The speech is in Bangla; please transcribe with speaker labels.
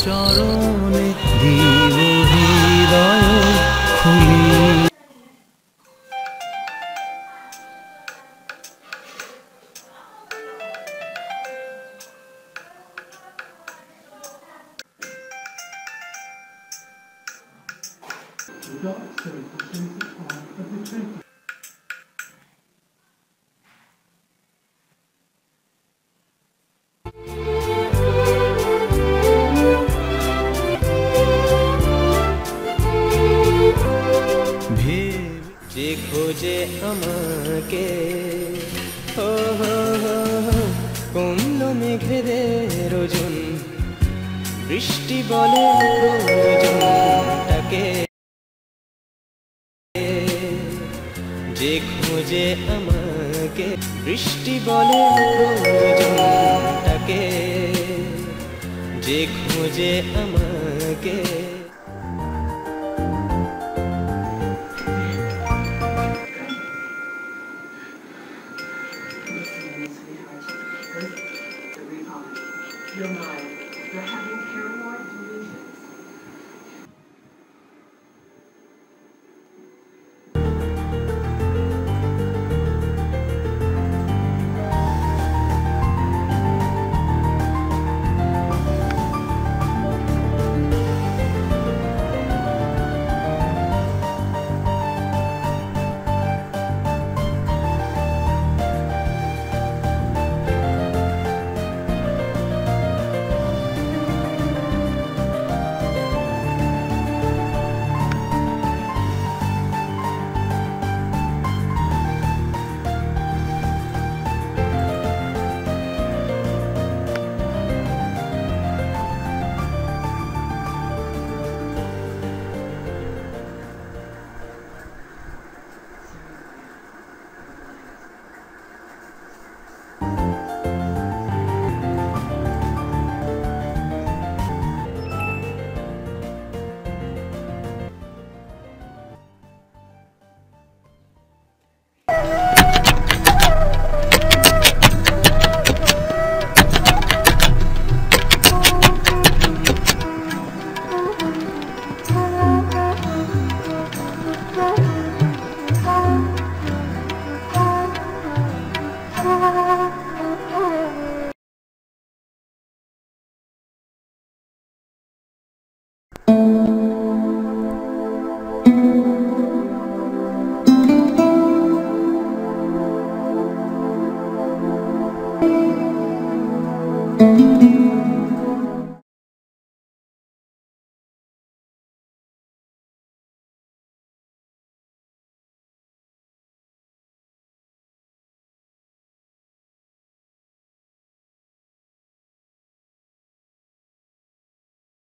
Speaker 1: চরণে যে আমাকে হো হো হো কমল মেঘের রোজন বৃষ্টি বলে প্রয়োজনটাকে যে খোঁজে আমাকে বৃষ্টি বলে প্রয়োজনটাকে যে খোঁজে আমাকে
Speaker 2: Your mind. You're having paranoid
Speaker 3: Música